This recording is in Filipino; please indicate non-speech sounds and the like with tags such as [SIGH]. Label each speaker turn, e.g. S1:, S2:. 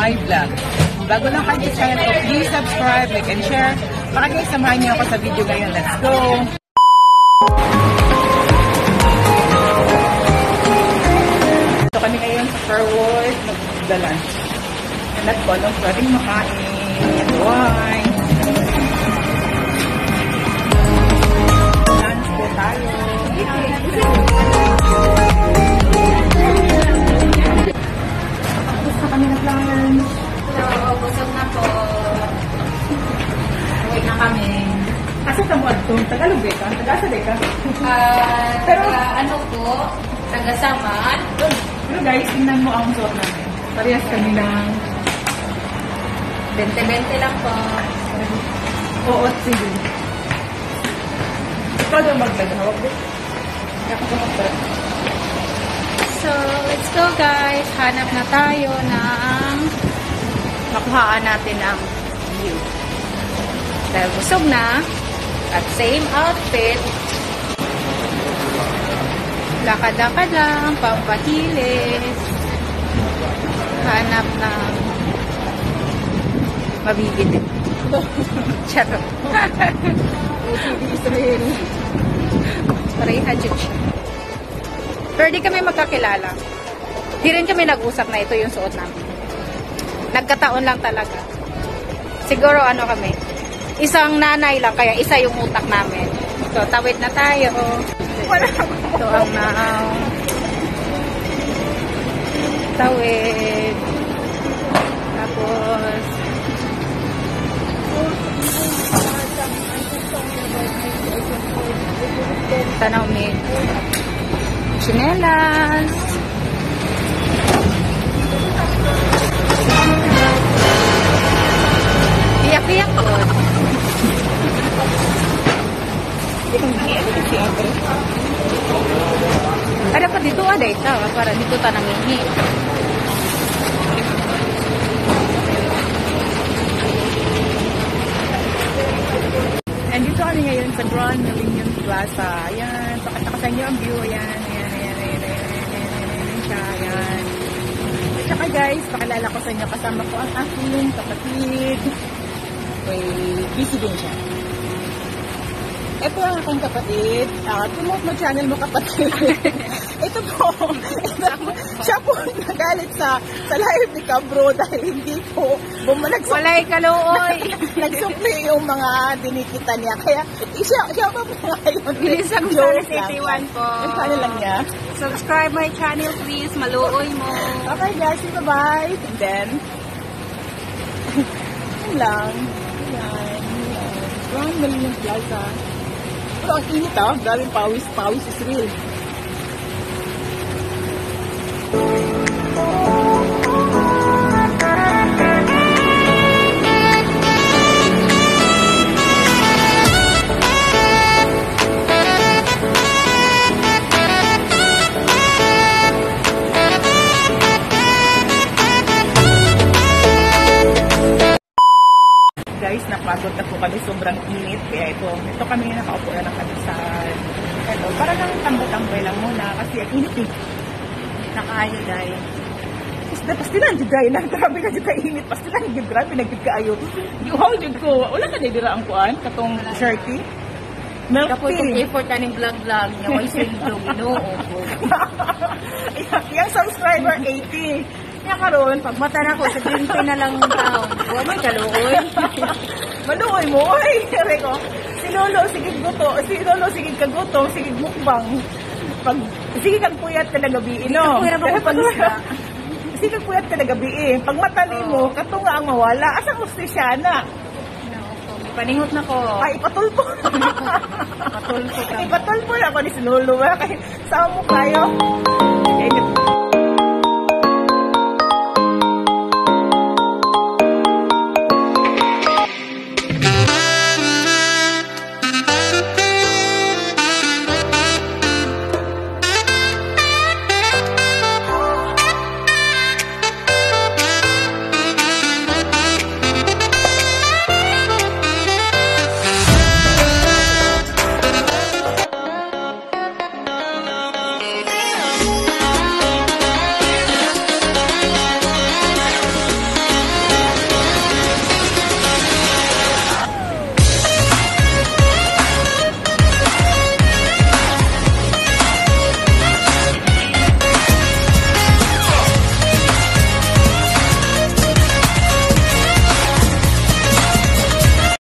S1: my vlog. Bago lang kayo sa channel please subscribe, like, and share. Baka guys, samahan niyo ako sa video ngayon. Let's go! So kami ngayon sa Fairwood, magda-lunch. Hanap ko anong pwedeng makain. Wine! Lunch po tayo. Yay!
S2: Ah,
S1: Pero-
S2: taga ano po? Taga Saman.
S1: Pero guys, tingnan mo ang suot namin. Parehas kami ng
S2: 20-20 lang po.
S1: oo sige. Ikaw daw maglagawag din.
S2: So, let's go guys. Hanap na tayo ng makuhaan natin ang view. Dahil busog na at same outfit. Lakad-lakad lang, pampahilis. Hanap ng mabibili. [LAUGHS] Charot.
S1: Israel. [LAUGHS]
S2: Pareha siya. Pero di kami magkakilala. Di rin kami nag-usap na ito yung suot namin. Nagkataon lang talaga. Siguro ano kami, isang nanay lang, kaya isa yung utak namin. So, tawid na tayo.
S1: Wala
S2: Ito ang naaw. Tawid. Tapos, tanaw mi chinelas. Iyak-iyak ko. Ada ke itu ada itu para itu tanam ini.
S1: And dito ano ngayon sa Grand Millennium Plaza. Ayan, pakita ko ang view. Ayan, ayan, ayan, ayan, ayan, ayan, ayan, ayan, siya, ayan. At guys, pakilala ko sa inyo kasama ko ang aking kapatid. May busy din siya. Ito ang aking kapatid. Uh, promote mo channel mo kapatid. [LAUGHS] ito po. Ito, [LAUGHS] siya po nagalit sa sa live ni Cabro dahil hindi po bumalag sa
S2: Walay kaluoy. [LAUGHS]
S1: nagsupli yung mga dinikita niya. Kaya, siya, siya pa po ngayon.
S2: Bilisang
S1: lang.
S2: 81 po.
S1: Yung channel lang niya.
S2: Subscribe my channel please. Maluoy mo.
S1: Okay guys, bye-bye. And then, lang. Yan, yan. Grand Millennium Plaza. Pero ang init ah. Galing pawis, pawis is real. Guys, napagod na po kami. Sobrang init. Kaya ito, ito kami nakaupo na kami sa, para lang tambay-tambay lang muna. Kasi ang init eh. Nakaayo dahil. Pasti, pasti lang, [LAUGHS] jud dahil lang. Grabe ka jud init. Pasti lang, jud grabe, nagjud kaayo. Wow, jud ko. Wala ka nidira ang kuan, katong shirty. Milk
S2: itong
S1: tea.
S2: effort kaning vlog-vlog niya, may sildo, ginoo ko.
S1: yung subscriber 80. Kaya karon pag
S2: Mata na ko, sa green na lang yung taon. Huwag may kaluoy. [LAUGHS]
S1: Maluoy mo, oy! Kaya ko, Lolo, sige guto, si Lolo, sige kagutom, sige mukbang. Pag, sige kang puyat ka na gabi, no?
S2: Sige, puyat ako panisda.
S1: Sige kang puyat ka na gabi, eh. Pag matali mo, katunga ang mawala. Asa mo si Shana?
S2: Paningot na ko.
S1: Ay, ipatulpo. [LAUGHS]
S2: Patulpo ka.
S1: ipatulpo na ako ni si Lolo. Kaya, saan mo kayo? Kaya,